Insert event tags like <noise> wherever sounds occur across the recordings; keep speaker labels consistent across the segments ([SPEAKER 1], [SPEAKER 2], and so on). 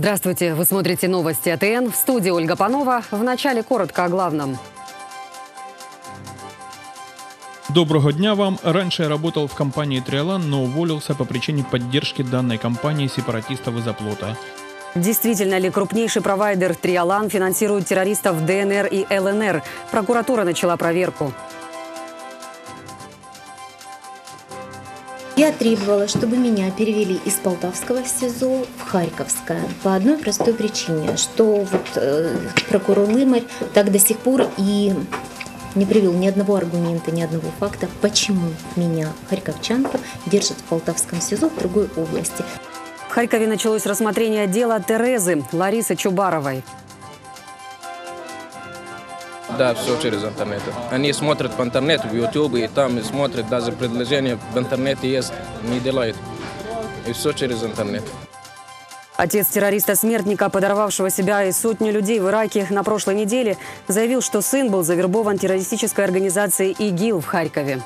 [SPEAKER 1] Здравствуйте, вы смотрите новости АТН. В студии Ольга Панова. В начале коротко о главном.
[SPEAKER 2] Доброго дня вам. Раньше я работал в компании «Триолан», но уволился по причине поддержки данной компании сепаратистов из оплота.
[SPEAKER 1] Действительно ли крупнейший провайдер «Триолан» финансирует террористов ДНР и ЛНР? Прокуратура начала проверку.
[SPEAKER 3] Я требовала, чтобы меня перевели из Полтавского СИЗО в Харьковское по одной простой причине, что вот э, прокурор Лымарь так до сих пор и не привел ни одного аргумента, ни одного факта, почему меня, харьковчанка, держат в Полтавском СИЗО в другой области.
[SPEAKER 1] В Харькове началось рассмотрение дела Терезы Ларисы Чубаровой.
[SPEAKER 4] Да, все через интернет. Они смотрят в интернет, в YouTube, и там смотрят, даже предложения в интернете есть, не делают. И все через интернет.
[SPEAKER 1] Отец террориста-смертника, подорвавшего себя и сотню людей в Ираке на прошлой неделе, заявил, что сын был завербован террористической организацией ИГИЛ в Харькове.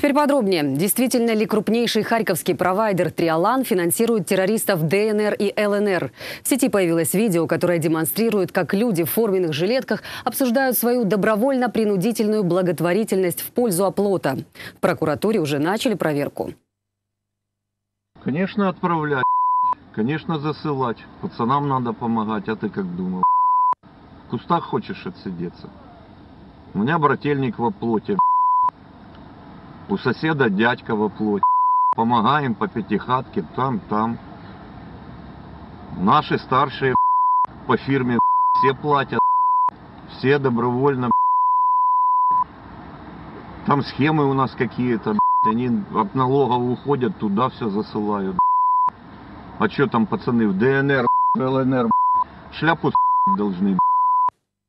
[SPEAKER 1] Теперь подробнее. Действительно ли крупнейший харьковский провайдер «Триолан» финансирует террористов ДНР и ЛНР? В сети появилось видео, которое демонстрирует, как люди в форменных жилетках обсуждают свою добровольно-принудительную благотворительность в пользу оплота. В прокуратуре уже начали проверку.
[SPEAKER 5] Конечно, отправлять. Конечно, засылать. Пацанам надо помогать, а ты как думал? В кустах хочешь отсидеться? У меня брательник во плоти. У соседа дядька во плоти. Помогаем по пятихатке, там, там. Наши старшие <laughs> по фирме <laughs> все платят. <laughs> Все добровольно. Там схемы у нас какие-то. Они от налогов уходят, туда все засылают. А что там пацаны в ДНР, ЛНР, шляпу должны.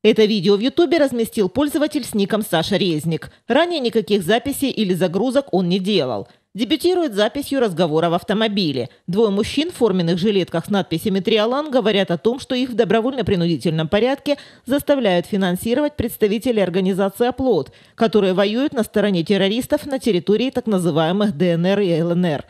[SPEAKER 6] Это видео в Ютубе разместил пользователь с ником Саша Резник. Ранее никаких записей или загрузок он не делал. Дебютирует записью разговора в автомобиле. Двое мужчин в форменных жилетках с надписями «Триолан» говорят о том, что их в добровольно-принудительном порядке заставляют финансировать представители организации «Оплот», которые воюют на стороне террористов на территории так называемых ДНР и ЛНР.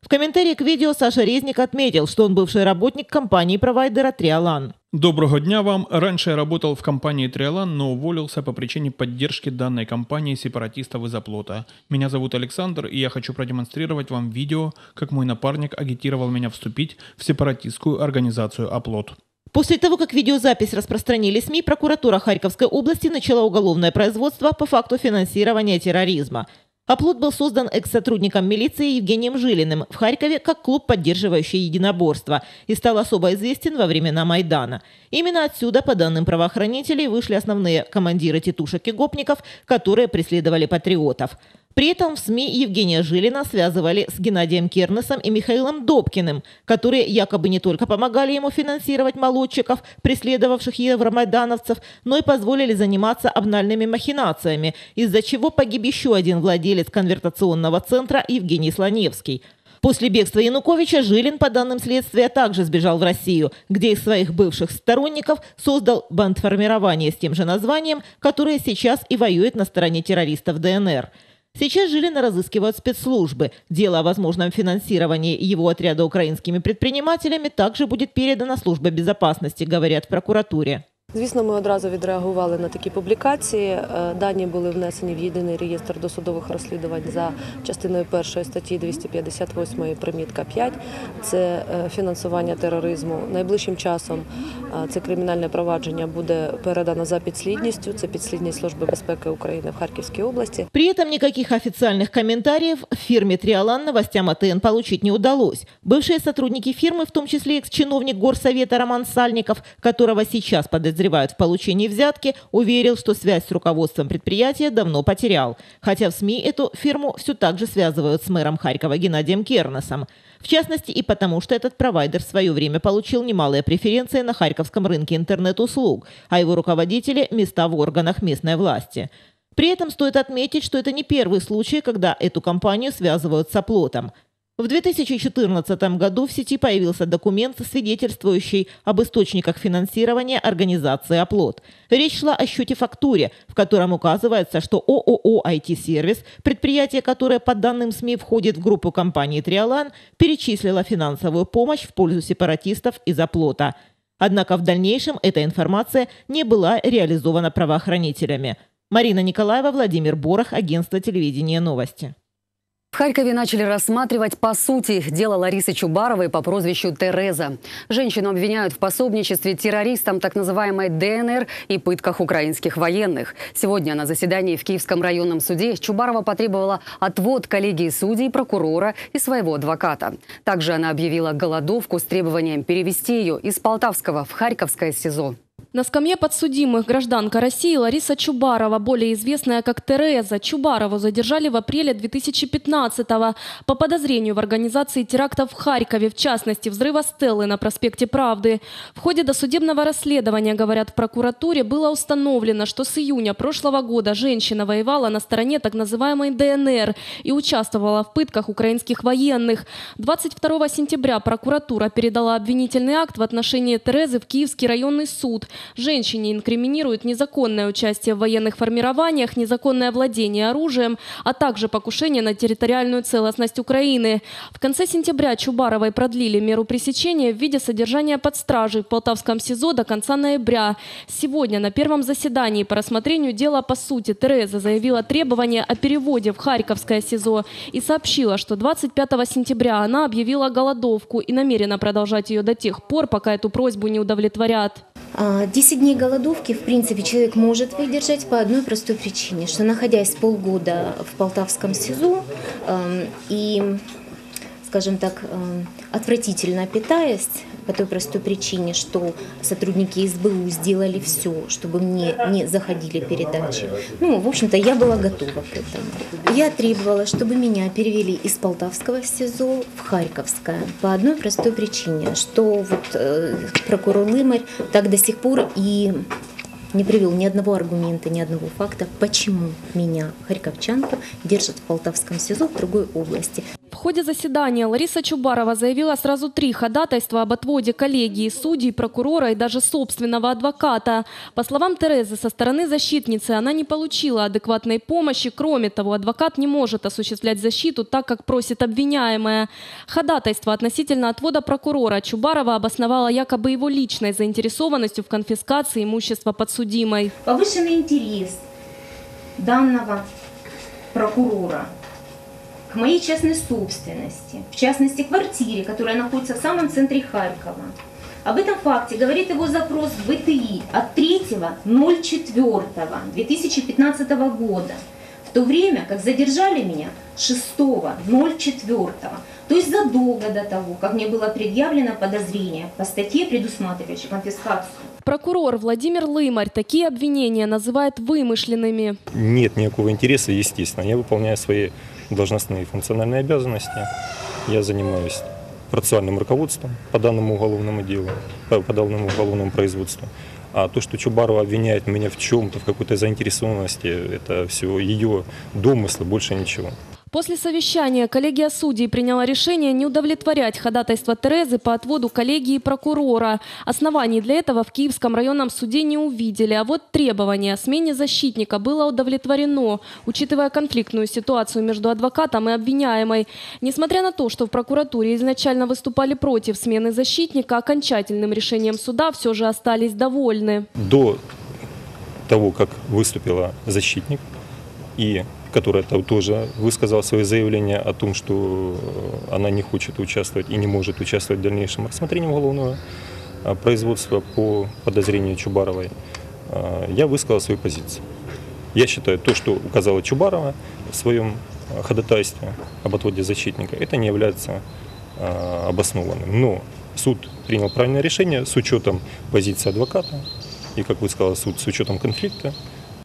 [SPEAKER 6] В комментарии к видео Саша Резник отметил, что он бывший работник компании-провайдера «Триолан».
[SPEAKER 2] Доброго дня вам. Раньше я работал в компании «Триолан», но уволился по причине поддержки данной компании сепаратистов из оплота. Меня зовут Александр, и я хочу продемонстрировать вам видео, как мой напарник агитировал меня вступить в сепаратистскую организацию «Оплот».
[SPEAKER 6] После того, как видеозапись распространили СМИ, прокуратура Харьковской области начала уголовное производство по факту финансирования терроризма. Оплот был создан экс-сотрудником милиции Евгением Жилиным в Харькове как клуб, поддерживающий единоборство, и стал особо известен во времена Майдана. Именно отсюда, по данным правоохранителей, вышли основные командиры тетушек и гопников, которые преследовали патриотов. При этом в СМИ Евгения Жилина связывали с Геннадием Кернесом и Михаилом Добкиным, которые якобы не только помогали ему финансировать молодчиков, преследовавших евромайдановцев, но и позволили заниматься обнальными махинациями, из-за чего погиб еще один владелец конвертационного центра Евгений Слоневский. После бегства Януковича Жилин, по данным следствия, также сбежал в Россию, где из своих бывших сторонников создал бандформирование с тем же названием, которое сейчас и воюет на стороне террористов ДНР – Сейчас Жилина разыскивают спецслужбы. Дело о возможном финансировании его отряда украинскими предпринимателями также будет передано службе безопасности, говорят в прокуратуре.
[SPEAKER 7] Звісно, ми одразу відреагували на такі публікації. Е, Дані були внесені в єдиний реєстр досудових розслідувань за частиною першої статті 258 примітка 5. Це е, фінансування тероризму. Найближчим часом е, це кримінальне провадження буде передано за підслідністю. Це підслідність Служби безпеки України в Харківській області.
[SPEAKER 6] При этом никаких официальных комментариев в фирме «Триолан» новостям АТН получить не удалось. Бывшие сотрудники фирмы, в том числе экс-чиновник Горсовета Роман Сальников, которого сейчас подозревают подозревают в получении взятки, уверил, что связь с руководством предприятия давно потерял. Хотя в СМИ эту фирму все так же связывают с мэром Харькова Геннадием Кернесом. В частности и потому, что этот провайдер в свое время получил немалые преференции на харьковском рынке интернет-услуг, а его руководители – места в органах местной власти. При этом стоит отметить, что это не первый случай, когда эту компанию связывают с оплотом. В 2014 году в сети появился документ, свидетельствующий об источниках финансирования организации «Оплот». Речь шла о счете-фактуре, в котором указывается, что ООО «IT-сервис», предприятие, которое по данным СМИ входит в группу компании «Триолан», перечислило финансовую помощь в пользу сепаратистов из «Оплота». Однако в дальнейшем эта информация не была реализована правоохранителями. Марина Николаева, Владимир Борох, агентство телевидения «Новости».
[SPEAKER 1] Харькове начали рассматривать по сути дело Ларисы Чубаровой по прозвищу Тереза. Женщину обвиняют в пособничестве террористам так называемой ДНР и пытках украинских военных. Сегодня на заседании в Киевском районном суде Чубарова потребовала отвод коллегии судей, прокурора и своего адвоката. Также она объявила голодовку с требованием перевести ее из Полтавского в Харьковское СИЗО.
[SPEAKER 8] На скамье подсудимых гражданка России Лариса Чубарова, более известная как Тереза. Чубарову задержали в апреле 2015-го по подозрению в организации терактов в Харькове, в частности, взрыва Стеллы на проспекте Правды. В ходе досудебного расследования, говорят в прокуратуре, было установлено, что с июня прошлого года женщина воевала на стороне так называемой ДНР и участвовала в пытках украинских военных. 22 сентября прокуратура передала обвинительный акт в отношении Терезы в Киевский районный суд. Женщине инкриминируют незаконное участие в военных формированиях, незаконное владение оружием, а также покушение на территориальную целостность Украины. В конце сентября Чубаровой продлили меру пресечения в виде содержания под стражей в Полтавском СИЗО до конца ноября. Сегодня на первом заседании по рассмотрению дела по сути Тереза заявила требование о переводе в Харьковское СИЗО и сообщила, что 25 сентября она объявила голодовку и намерена продолжать ее до тех пор, пока эту просьбу не удовлетворят.
[SPEAKER 3] 10 а, дней голодовки, в принципе, человек может выдержать по одной простой причине, что находясь полгода в Полтавском СИЗО эм, и скажем так, э, отвратительно питаясь по той простой причине, что сотрудники СБУ сделали все, чтобы мне не заходили передачи. Ну, в общем-то, я была готова к этому. Я требовала, чтобы меня перевели из Полтавского СИЗО в Харьковское по одной простой причине, что вот э, прокурор Лымарь так до сих пор и не привел ни одного аргумента, ни одного факта, почему меня, харьковчанка, держат в Полтавском СИЗО в другой области.
[SPEAKER 8] В ходе заседания Лариса Чубарова заявила сразу три ходатайства об отводе коллегии судей, прокурора и даже собственного адвоката. По словам Терезы, со стороны защитницы она не получила адекватной помощи. Кроме того, адвокат не может осуществлять защиту так, как просит обвиняемая. Ходатайство относительно отвода прокурора Чубарова обосновала якобы его личной заинтересованностью в конфискации имущества подсудимой.
[SPEAKER 3] Повышенный интерес данного прокурора – к моей частной собственности, в частности квартире, которая находится в самом центре Харькова. Об этом факте говорит его запрос в БТИ от 3.04.2015 года, в то время как задержали меня 6.04, то есть задолго до того, как мне было предъявлено подозрение по статье, предусматривающей конфискацию.
[SPEAKER 8] Прокурор Владимир Лымарь такие обвинения называет вымышленными.
[SPEAKER 9] Нет никакого интереса, естественно. Я выполняю свои должностные и функциональные обязанности. Я занимаюсь процессуальным руководством по данному уголовному делу, по, по данному уголовному производству. А то, что Чубарова обвиняет меня в чем-то, в какой-то заинтересованности, это все ее домыслы, больше ничего.
[SPEAKER 8] После совещания коллегия судей приняла решение не удовлетворять ходатайство Терезы по отводу коллегии прокурора. Оснований для этого в Киевском районном суде не увидели, а вот требование о смене защитника было удовлетворено, учитывая конфликтную ситуацию между адвокатом и обвиняемой. Несмотря на то, что в прокуратуре изначально выступали против смены защитника, окончательным решением суда все же остались довольны.
[SPEAKER 9] До того, как выступила защитник и которая тоже высказала свое заявление о том, что она не хочет участвовать и не может участвовать в дальнейшем рассмотрении уголовного а, производства по подозрению Чубаровой, а, я высказал свою позицию. Я считаю, то, что указала Чубарова в своем ходатайстве об отводе защитника, это не является обоснованным. Но суд принял правильное решение с учетом позиции адвоката и, как вы сказали, суд с учетом конфликта.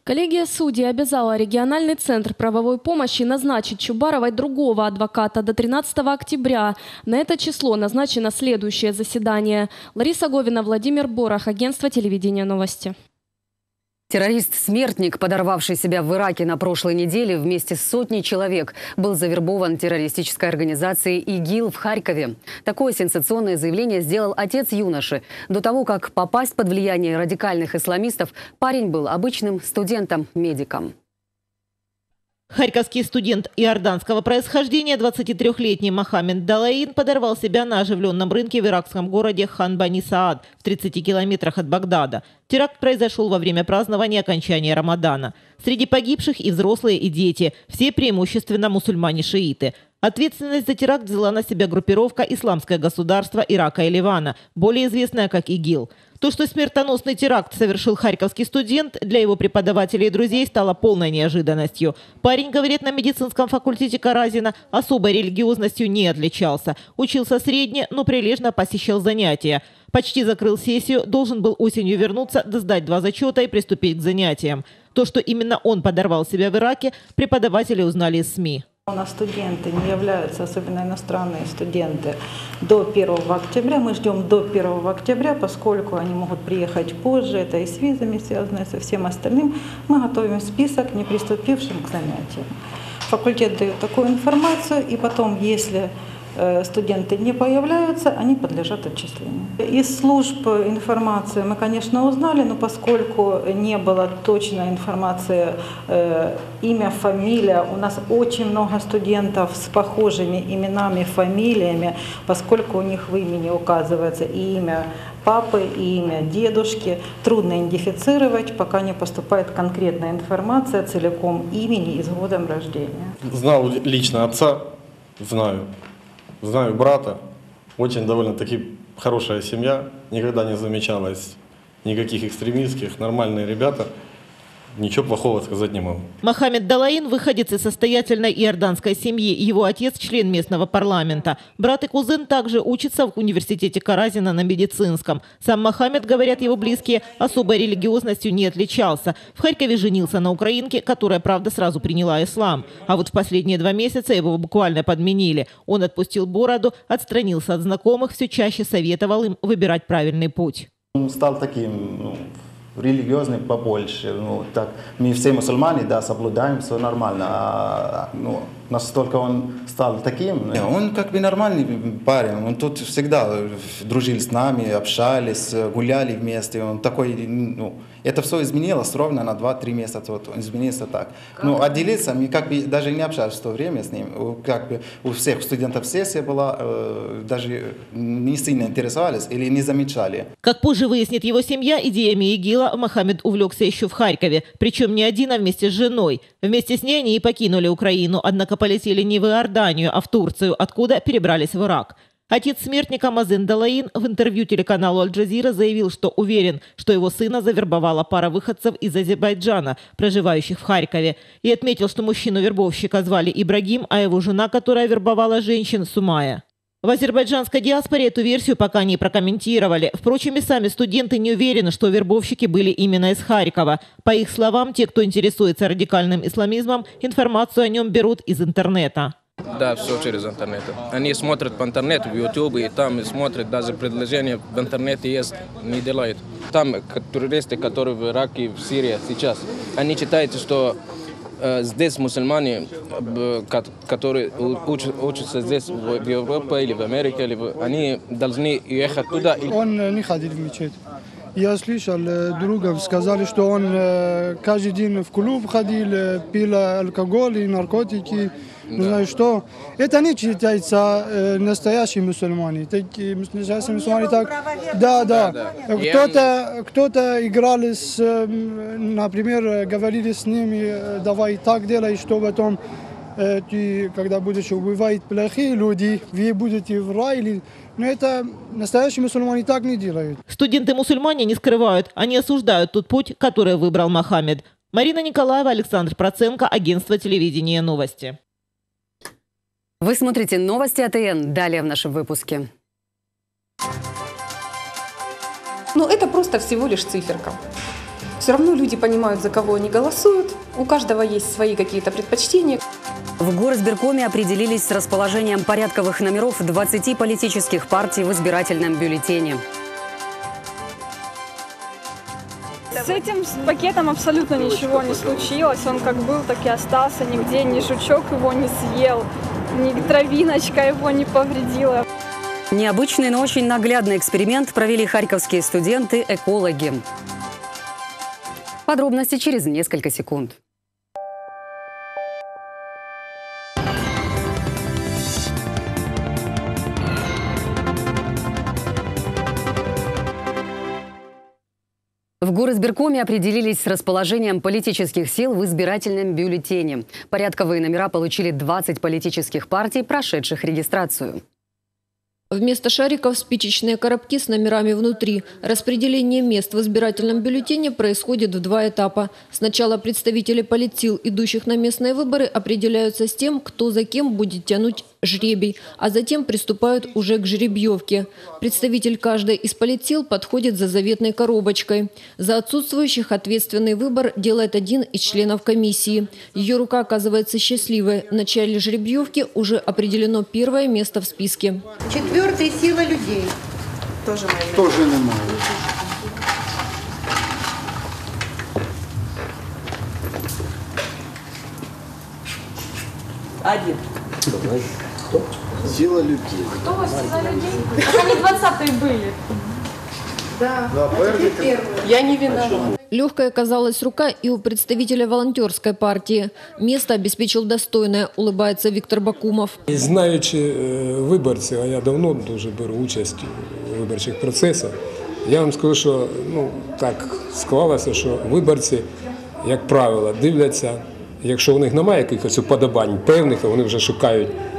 [SPEAKER 8] Коллегия судей обязала региональный центр правовой помощи назначить Чубаровой другого адвоката до 13 октября. На это число назначено следующее заседание. Лариса Говина, Владимир Борох, агентство телевидения новости.
[SPEAKER 1] Террорист-смертник, подорвавший себя в Ираке на прошлой неделе вместе с сотней человек, был завербован террористической организацией ИГИЛ в Харькове. Такое сенсационное заявление сделал отец юноши. До того, как попасть под влияние радикальных исламистов, парень был обычным студентом-медиком.
[SPEAKER 6] Харьковский студент иорданского происхождения 23-летний Мохаммед Далаин подорвал себя на оживленном рынке в иракском городе Хан-Бани-Саад в 30 километрах от Багдада. Теракт произошел во время празднования окончания Рамадана. Среди погибших и взрослые, и дети, все преимущественно мусульмане-шииты. Ответственность за теракт взяла на себя группировка «Исламское государство Ирака и Ливана», более известная как ИГИЛ. То, что смертоносный теракт совершил харьковский студент, для его преподавателей и друзей стало полной неожиданностью. Парень, говорит, на медицинском факультете Каразина особой религиозностью не отличался. Учился средне, но прилежно посещал занятия. Почти закрыл сессию, должен был осенью вернуться, сдать два зачета и приступить к занятиям. То, что именно он подорвал себя в Ираке, преподаватели узнали из СМИ.
[SPEAKER 10] У нас студенты не являются, особенно иностранные студенты, до 1 октября. Мы ждем до 1 октября, поскольку они могут приехать позже. Это и с визами связано, со всем остальным. Мы готовим список не приступившим к занятиям. Факультет дает такую информацию, и потом, если студенты не появляются, они подлежат отчислению. Из служб информации мы, конечно, узнали, но поскольку не было точной информации, э, имя, фамилия, у нас очень много студентов с похожими именами, фамилиями, поскольку у них в имени указывается и имя папы, и имя дедушки, трудно идентифицировать, пока не поступает конкретная информация целиком имени и с годом рождения.
[SPEAKER 11] Знал лично отца, знаю. Знаю брата, очень довольно-таки хорошая семья, никогда не замечалось никаких экстремистских, нормальные ребята – ничего плохого сказать не могу.
[SPEAKER 6] Мохаммед Далаин – выходец из состоятельной иорданской семьи. Его отец – член местного парламента. Брат и кузен также учатся в университете Каразина на медицинском. Сам Мохаммед, говорят его близкие, особой религиозностью не отличался. В Харькове женился на украинке, которая, правда, сразу приняла ислам. А вот в последние два месяца его буквально подменили. Он отпустил бороду, отстранился от знакомых, все чаще советовал им выбирать правильный путь.
[SPEAKER 12] Он стал таким ну, религиозный побольше. Ну, так, мы все мусульмане, да, соблюдаем, все нормально. А, ну, настолько он стал таким. Он как бы нормальный парень. Он тут всегда дружил с нами, общались, гуляли вместе. Он такой, ну, это все изменилось ровно на 2-3 месяца. Вот он изменился так. Как? Ну, отделиться, мы как бы даже не общались в то время с ним. Как бы у всех студентов сессия была, э, даже не сильно интересовались или не замечали.
[SPEAKER 6] Как позже выяснит его семья, идеями ИГИЛа Мохаммед увлекся еще в Харькове. Причем не один, а вместе с женой. Вместе с ней они и покинули Украину, однако полетели не в Иорданию, а в Турцию, откуда перебрались в Ирак. Отец смертника Мазен Далаин в интервью телеканалу Аль-Джазира заявил, что уверен, что его сына завербовала пара выходцев из Азербайджана, проживающих в Харькове, и отметил, что мужчину-вербовщика звали Ибрагим, а его жена, которая вербовала женщин, Сумая. В азербайджанской диаспоре эту версию пока не прокомментировали. Впрочем, и сами студенты не уверены, что вербовщики были именно из Харькова. По их словам, те, кто интересуется радикальным исламизмом, информацию о нем берут из интернета.
[SPEAKER 4] Да, все через интернет. Они смотрят по интернету, в YouTube, и там смотрят, даже предложения в интернете есть, не делают. Там туристы, которые в Ираке, в Сирии сейчас, они читают, что э, здесь мусульмане, э, которые уч, учатся здесь, в Европе или в Америке, они должны ехать туда.
[SPEAKER 13] Он не ходил в мечеть. Я слышал, другов сказали, что он каждый день в клуб ходил, пил алкоголь и наркотики. Да. Не знаю что. Это не считается э, настоящие мусульмане. Такие настоящие мусульмане так. Да, да. да, да. Кто-то кто играл с, например, говорили с ними, давай так делай, что потом ты, когда будешь убивать плохие люди, вы будете в рай или но это настоящие мусульмане так не делают.
[SPEAKER 6] Студенты-мусульмане не скрывают, они осуждают тот путь, который выбрал Мохаммед. Марина Николаева, Александр Проценко, агентство телевидения «Новости».
[SPEAKER 1] Вы смотрите новости АТН. Далее в нашем выпуске.
[SPEAKER 14] Но это просто всего лишь циферка. Все равно люди понимают, за кого они голосуют. У каждого есть свои какие-то предпочтения.
[SPEAKER 1] В Горосберкоме определились с расположением порядковых номеров 20 политических партий в избирательном бюллетене.
[SPEAKER 15] С этим пакетом абсолютно ничего не случилось. Он как был, так и остался. Нигде ни жучок его не съел, ни травиночка его не повредила.
[SPEAKER 1] Необычный, но очень наглядный эксперимент провели харьковские студенты-экологи. Подробности через несколько секунд. В горосберкоме определились с расположением политических сил в избирательном бюллетене. Порядковые номера получили 20 политических партий, прошедших регистрацию.
[SPEAKER 16] Вместо шариков спичечные коробки с номерами внутри. Распределение мест в избирательном бюллетене происходит в два этапа. Сначала представители политсил, идущих на местные выборы, определяются с тем, кто за кем будет тянуть жребий, а затем приступают уже к жеребьевке. Представитель каждой из политсил подходит за заветной коробочкой. За отсутствующих ответственный выбор делает один из членов комиссии. Ее рука оказывается счастливой. В начале жеребьевки уже определено первое место в списке.
[SPEAKER 17] Четвертая сила людей.
[SPEAKER 18] Тоже моя.
[SPEAKER 13] Тоже немає.
[SPEAKER 18] Один.
[SPEAKER 13] Сила людей.
[SPEAKER 15] Кто у вас за людей? Так они 20-е были.
[SPEAKER 17] Да.
[SPEAKER 13] Да, первый.
[SPEAKER 18] Я не виновата.
[SPEAKER 16] Легкой оказалась рука и у представителя волонтерской партии. Место обеспечил достойное, улыбается Виктор Бакумов.
[SPEAKER 19] І Знаючи е, виборців, а я давно дуже беру участь у виборчих процесах, я вам скажу, що ну, так склалося, що виборці, як правило, дивляться, якщо у них немає якихось уподобань певних, а вони вже шукають е,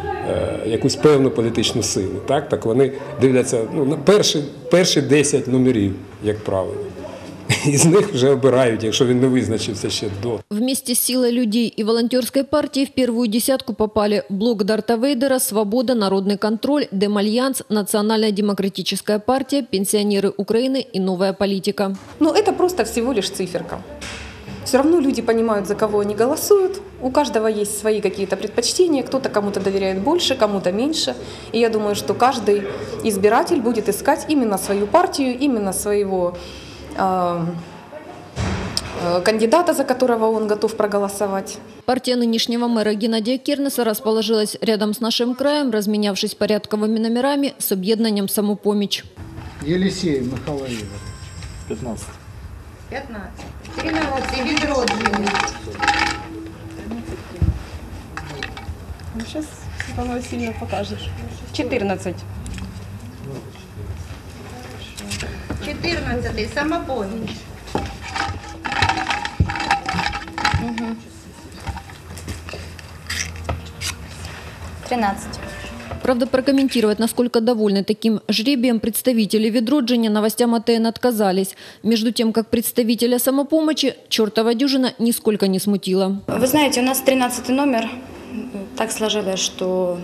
[SPEAKER 19] якусь певну політичну силу. Так, так вони дивляться ну, на перші, перші 10 номерів, як правило. <laughs> І з них вже обирають, якщо він не визначився ще до.
[SPEAKER 16] Вместе с силой людей и волонтерской партии в первую десятку попали Блок Дарта Вейдера, Свобода, Народный контроль, Демальянс, Национальная демократическая партия, Пенсионеры Украины и Новая политика.
[SPEAKER 14] Но это просто всего лишь циферка. Все равно люди понимают, за кого они голосуют. У каждого есть свои какие-то предпочтения. Кто-то кому-то доверяет больше, кому-то меньше. И я думаю, что каждый избиратель будет искать именно свою партию, именно своего э, э, кандидата, за которого он готов проголосовать.
[SPEAKER 16] Партия нынешнего мэра Геннадия Кирнеса расположилась рядом с нашим краем, разменявшись порядковыми номерами с объединением «Самопомощь».
[SPEAKER 13] Елисей Михайло Ігорович.
[SPEAKER 17] 15. 13. Відродження.
[SPEAKER 15] Ну, сейчас Светлана Васильевна покажешь. 14.
[SPEAKER 17] 14. Самопоміч.
[SPEAKER 15] Угу.
[SPEAKER 20] 13.
[SPEAKER 16] Правда, прокомментировать, насколько довольны таким жребием представители Ведроджиня новостям АТН отказались. Между тем, как представителя самопомощи, чертова дюжина нисколько не смутила.
[SPEAKER 20] Вы знаете, у нас 13 номер. Так сложилось, что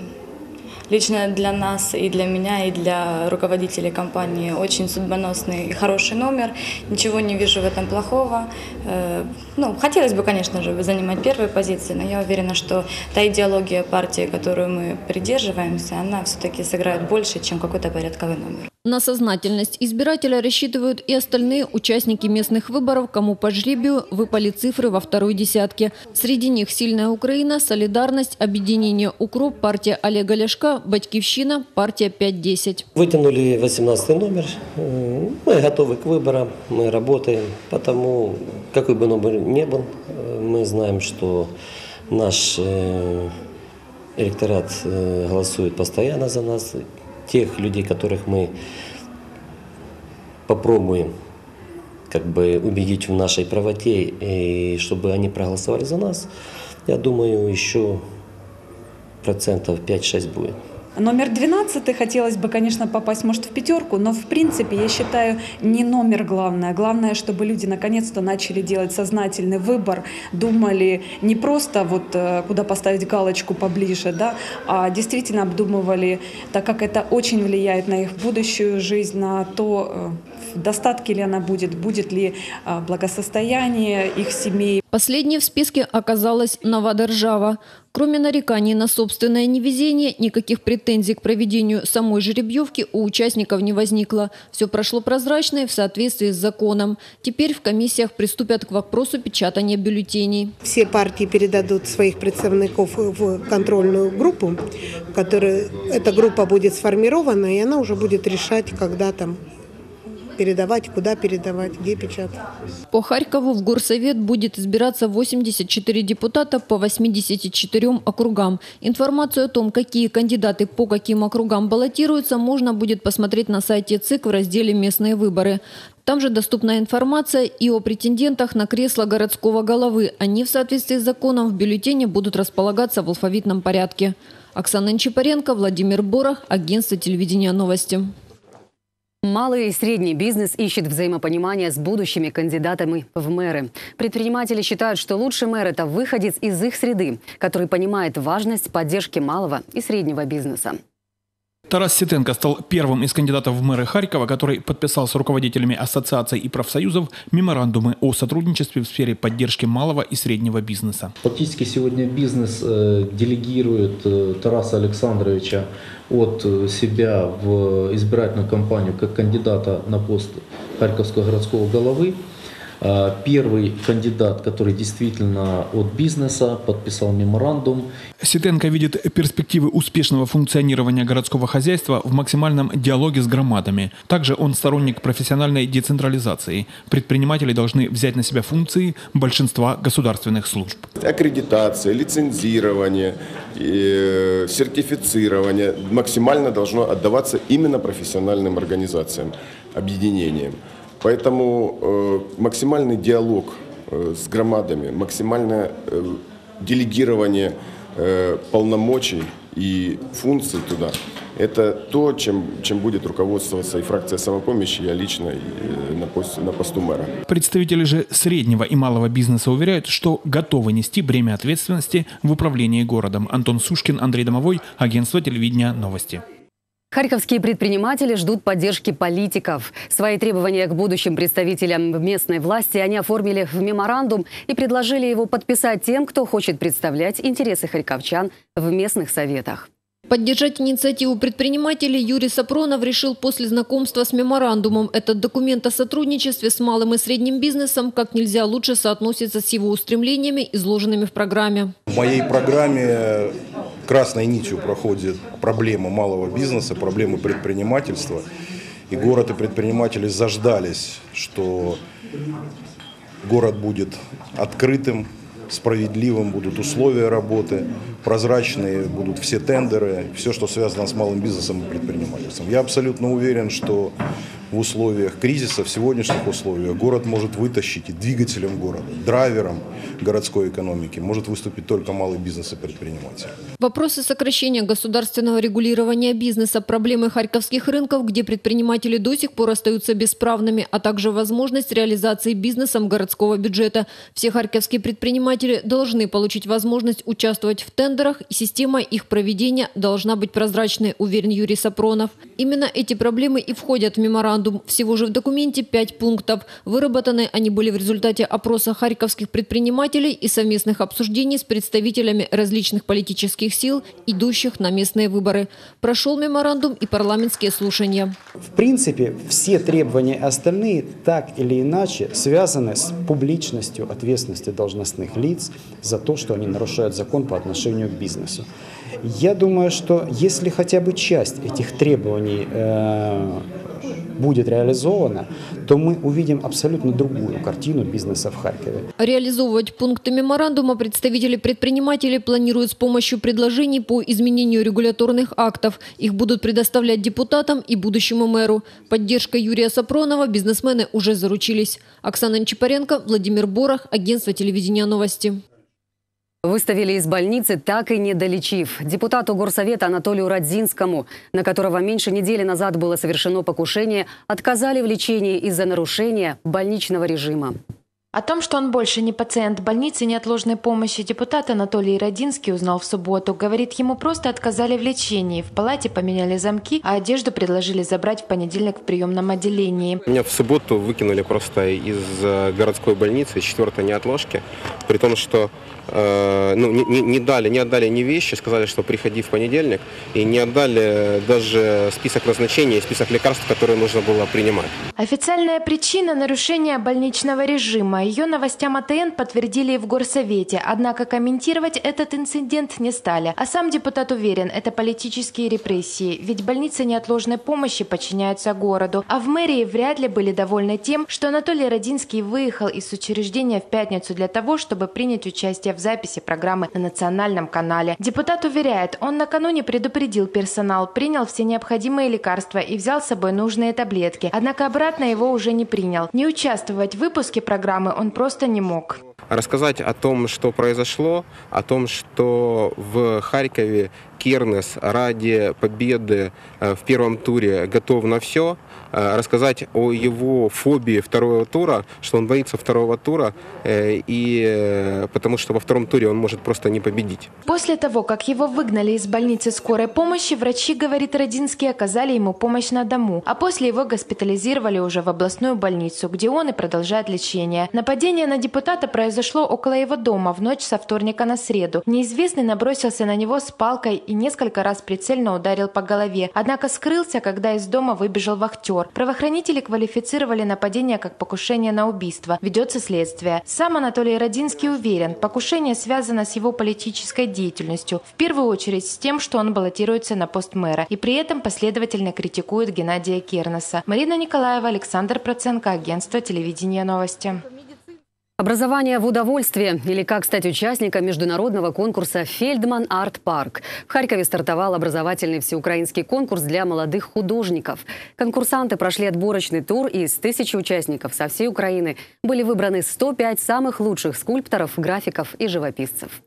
[SPEAKER 20] лично для нас и для меня, и для руководителей компании очень судьбоносный и хороший номер. Ничего не вижу в этом плохого. Э, Ну, хотелось бы, конечно же, занимать первые позиции, но я уверена, что та идеология партии, которую мы придерживаемся, она все-таки сыграет больше, чем какой-то порядковый номер.
[SPEAKER 16] На сознательность избирателя рассчитывают и остальные участники местных выборов, кому по жребию выпали цифры во второй десятке. Среди них «Сильная Украина», «Солидарность», «Объединение Укроп», партия Олега Ляшка, «Батькивщина», партия 5-10.
[SPEAKER 21] Вытянули 18 номер. Мы готовы к выборам, мы работаем. Потому, какой бы номер ни был, э, мы знаем, что наш электорат голосует постоянно за нас. Тех людей, которых мы попробуем как бы убедить в нашей правоте, и чтобы они проголосовали за нас, я думаю, еще процентов 5-6 будет.
[SPEAKER 22] Номер 12 хотелось бы, конечно, попасть, может, в пятерку, но в принципе, я считаю, не номер главное. Главное, чтобы люди наконец-то начали делать сознательный выбор, думали не просто вот э, куда поставить галочку поближе, да, а действительно обдумывали, так как это очень влияет на их будущую жизнь, на то, э, в достатке ли она будет, будет ли э, благосостояние их семей.
[SPEAKER 16] Последней в списке оказалась Новодержава. Кроме нареканий на собственное невезение, никаких претензий к проведению самой жеребьевки у участников не возникло. Все прошло прозрачно и в соответствии с законом. Теперь в комиссиях приступят к вопросу печатания бюллетеней.
[SPEAKER 23] Все партии передадут своих представников в контрольную группу, которая, эта группа будет сформирована, и она уже будет решать, когда там передавать, куда передавать, где печатать.
[SPEAKER 16] По Харькову в Горсовет будет избираться 84 депутата по 84 округам. Информацию о том, какие кандидаты по каким округам баллотируются, можно будет посмотреть на сайте ЦИК в разделе «Местные выборы». Там же доступна информация и о претендентах на кресло городского головы. Они в соответствии с законом в бюллетене будут располагаться в алфавитном порядке. Оксана Нечипаренко, Владимир Борох, агентство телевидения «Новости».
[SPEAKER 1] Малый и средний бизнес ищет взаимопонимание с будущими кандидатами в мэры. Предприниматели считают, что лучший мэр – это выходец из их среды, который понимает важность поддержки малого и среднего бизнеса.
[SPEAKER 24] Тарас Ситенко стал первым из кандидатов в мэры Харькова, который подписал с руководителями ассоциаций и профсоюзов меморандумы о сотрудничестве в сфере поддержки малого и среднего бизнеса.
[SPEAKER 25] Фактически сегодня бизнес э, делегирует э, Тараса Александровича от э, себя в избирательную кампанию как кандидата на пост Харьковского городского головы. А, первый кандидат, который действительно от бизнеса, подписал меморандум.
[SPEAKER 24] Ситенко видит перспективы успешного функционирования городского хозяйства в максимальном диалоге с громадами. Также он сторонник профессиональной децентрализации. Предприниматели должны взять на себя функции большинства государственных служб.
[SPEAKER 26] Аккредитация, лицензирование, э, сертифицирование максимально должно отдаваться именно профессиональным организациям, объединениям. Поэтому э, максимальный диалог э, с громадами, максимальное э, делегирование полномочий и функций туда – это то, чем, чем будет руководствоваться и фракция самопомощи, я лично на, пост, на посту мэра.
[SPEAKER 24] Представители же среднего и малого бизнеса уверяют, что готовы нести бремя ответственности в управлении городом. Антон Сушкин, Андрей Домовой, агентство телевидения «Новости».
[SPEAKER 1] Харьковские предприниматели ждут поддержки политиков. Свои требования к будущим представителям местной власти они оформили в меморандум и предложили его подписать тем, кто хочет представлять интересы харьковчан в местных советах.
[SPEAKER 16] Поддержать инициативу предпринимателей Юрий Сапронов решил после знакомства с меморандумом. Этот документ о сотрудничестве с малым и средним бизнесом как нельзя лучше соотносится с его устремлениями, изложенными в программе.
[SPEAKER 27] В моей программе красной нитью проходит проблема малого бизнеса, проблемы предпринимательства. И город и предприниматели заждались, что город будет открытым, справедливым будут условия работы, прозрачные будут все тендеры, все, что связано с малым бизнесом и предпринимательством. Я абсолютно уверен, что в условиях кризиса, в сегодняшних условиях, город может вытащить и двигателем города, драйвером городской экономики может выступить только малый бизнес и предприниматель.
[SPEAKER 16] Вопросы сокращения государственного регулирования бизнеса, проблемы харьковских рынков, где предприниматели до сих пор остаются бесправными, а также возможность реализации бизнесом городского бюджета. Все харьковские предприниматели должны получить возможность участвовать в тендерах, и система их проведения должна быть прозрачной, уверен Юрий Сапронов. Именно эти проблемы и входят в меморандум меморандум. Всего же в документе пять пунктов. Выработаны они были в результате опроса харьковских предпринимателей и совместных обсуждений с представителями различных политических сил, идущих на местные выборы. Прошел меморандум и парламентские слушания.
[SPEAKER 28] В принципе, все требования остальные так или иначе связаны с публичностью ответственности должностных лиц за то, что они нарушают закон по отношению к бизнесу. Я думаю, что если хотя бы часть этих требований э, будет реализовано, то мы увидим абсолютно другую картину бизнеса в Харькове.
[SPEAKER 16] Реализовывать пункты меморандума представители предпринимателей планируют с помощью предложений по изменению регуляторных актов. Их будут предоставлять депутатам и будущему мэру. Поддержка Юрия Сапронова бизнесмены уже заручились. Оксана Нечипаренко, Владимир Борох, агентство телевидения «Новости».
[SPEAKER 1] Выставили из больницы, так и не долечив. Депутату Горсовета Анатолию Радзинскому, на которого меньше недели назад было совершено покушение, отказали в лечении из-за нарушения больничного режима.
[SPEAKER 29] О том, что он больше не пациент больницы неотложной помощи, депутат Анатолий Родинский узнал в субботу. Говорит, ему просто отказали в лечении. В палате поменяли замки, а одежду предложили забрать в понедельник в приемном отделении.
[SPEAKER 30] Меня в субботу выкинули просто из э, городской больницы, из четвертой неотложки, при том, что э, ну, не, не, дали, не отдали ни вещи, сказали, что приходи в понедельник, и не отдали даже список назначений, список лекарств, которые нужно было принимать.
[SPEAKER 29] Официальная причина – нарушения больничного режима. Ее новостям АТН подтвердили и в Горсовете. Однако комментировать этот инцидент не стали. А сам депутат уверен, это политические репрессии. Ведь больницы неотложной помощи подчиняются городу. А в мэрии вряд ли были довольны тем, что Анатолий Родинский выехал из учреждения в пятницу для того, чтобы принять участие в записи программы на национальном канале. Депутат уверяет, он накануне предупредил персонал, принял все необходимые лекарства и взял с собой нужные таблетки. Однако обратно его уже не принял. Не участвовать в выпуске программы он просто не мог.
[SPEAKER 30] Рассказать о том, что произошло, о том, что в Харькове Кернес ради победы э, в первом туре готов на все, э, рассказать о его фобии второго тура, что он боится второго тура, э, и потому что во втором туре он может просто не победить.
[SPEAKER 29] После того, как его выгнали из больницы скорой помощи, врачи, говорит Родинский, оказали ему помощь на дому, а после его госпитализировали уже в областную больницу, где он и продолжает лечение. Нападение на депутата произошло около его дома в ночь со вторника на среду. Неизвестный набросился на него с палкой и несколько раз прицельно ударил по голове. Однако скрылся, когда из дома выбежал вахтер. Правоохранители квалифицировали нападение как покушение на убийство. Ведется следствие. Сам Анатолий Родинский уверен, покушение связано с его политической деятельностью. В первую очередь с тем, что он баллотируется на пост мэра. И при этом последовательно критикует Геннадия Кернеса. Марина Николаева, Александр Проценко, агентство телевидения новости.
[SPEAKER 1] Образование в удовольствие или как стать участником международного конкурса «Фельдман Арт Парк». В Харькове стартовал образовательный всеукраинский конкурс для молодых художников. Конкурсанты прошли отборочный тур, и из тысячи участников со всей Украины были выбраны 105 самых лучших скульпторов, графиков и живописцев.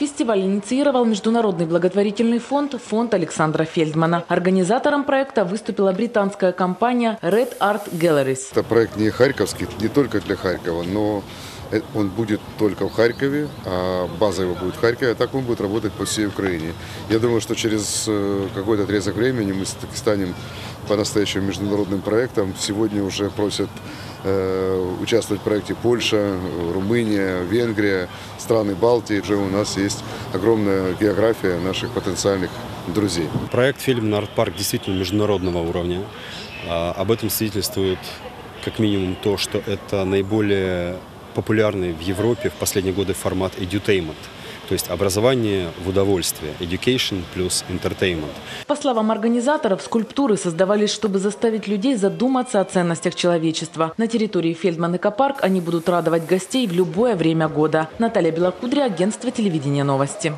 [SPEAKER 31] Фестиваль инициировал Международный благотворительный фонд «Фонд Александра Фельдмана». Организатором проекта выступила британская компания Red Art Galleries.
[SPEAKER 32] Это проект не харьковский, не только для Харькова, но он будет только в Харькове, а база его будет в Харькове, а так он будет работать по всей Украине. Я думаю, что через э, какой-то отрезок времени мы станем по-настоящему международным проектом. Сегодня уже просят Э, участвовать в проекте Польша, Румыния, Венгрия, страны Балтии. Уже у нас есть огромная география наших потенциальных друзей.
[SPEAKER 33] Проект «Фильм на арт-парк» действительно международного уровня. А, об этом свидетельствует как минимум то, что это наиболее популярный в Европе в последние годы формат edutainment – то есть образование в удовольствие, education плюс entertainment.
[SPEAKER 31] По словам организаторов, скульптуры создавались, чтобы заставить людей задуматься о ценностях человечества. На территории Фельдман Экопарк они будут радовать гостей в любое время года. Наталья Белокудря, агентство телевидения новости.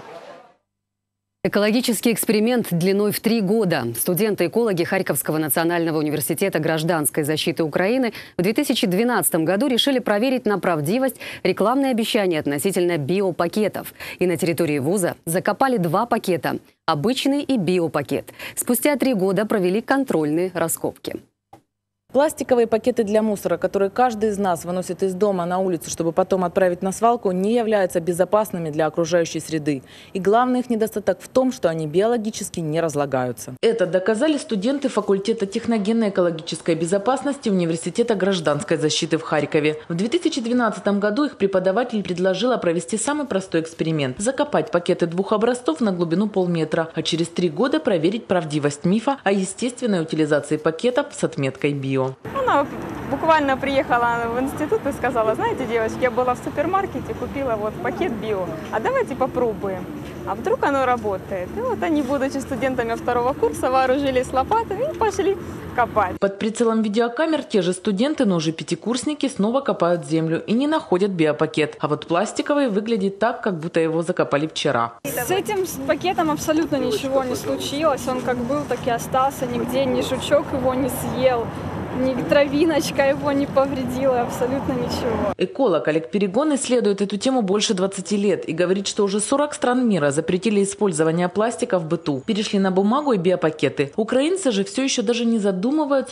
[SPEAKER 1] Экологический эксперимент длиной в три года. Студенты-экологи Харьковского национального университета гражданской защиты Украины в 2012 году решили проверить на правдивость рекламные обещания относительно биопакетов. И на территории вуза закопали два пакета – обычный и биопакет. Спустя три года провели контрольные раскопки.
[SPEAKER 31] Пластиковые пакеты для мусора, которые каждый из нас выносит из дома на улицу, чтобы потом отправить на свалку, не являются безопасными для окружающей среды. И главный их недостаток в том, что они биологически не разлагаются. Это доказали студенты факультета техногенной экологической безопасности Университета гражданской защиты в Харькове. В 2012 году их преподаватель предложила провести самый простой эксперимент – закопать пакеты двух образцов на глубину полметра, а через три года проверить правдивость мифа о естественной утилизации пакетов с отметкой «био».
[SPEAKER 15] Она буквально приехала в институт и сказала, знаете, девочки, я была в супермаркете, купила вот пакет био, а давайте попробуем. А вдруг оно работает? И вот они, будучи студентами второго курса, вооружились лопатами и пошли копать.
[SPEAKER 31] Под прицелом видеокамер те же студенты, но уже пятикурсники, снова копают землю и не находят биопакет. А вот пластиковый выглядит так, как будто его закопали вчера.
[SPEAKER 15] С этим пакетом абсолютно ничего не случилось. Он как был, так и остался. Нигде ни жучок его не съел
[SPEAKER 34] ни травиночка его не повредила, абсолютно ничего.
[SPEAKER 31] Эколог Олег Перегон исследует эту тему больше 20 лет и говорит, что уже 40 стран мира запретили использование пластика в быту, перешли на бумагу и биопакеты. Украинцы же все еще даже не задумываются,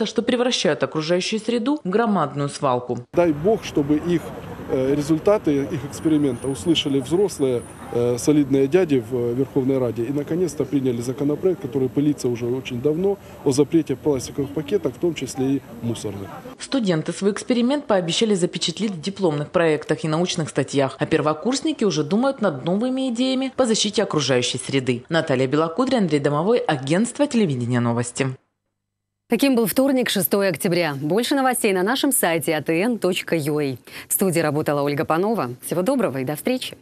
[SPEAKER 31] что превращают окружающую среду в громадную свалку.
[SPEAKER 35] Дай бог, чтобы их э, результаты их эксперимента услышали взрослые э, солидные дяди в Верховной Раде и наконец-то приняли законопроект, который пылится уже очень давно, о запрете пластиковых пакетов, в том числе и мусорных.
[SPEAKER 31] Студенты свой эксперимент пообещали запечатлеть в дипломных проектах и научных статьях, а первокурсники уже думают над новыми идеями по защите окружающей среды. Наталья Белокудря, Андрей Домовой, агентство телевидения новости.
[SPEAKER 1] Таким был вторник, 6 октября. Больше новостей на нашем сайте atn.ua. В студии работала Ольга Панова. Всего доброго и до встречи.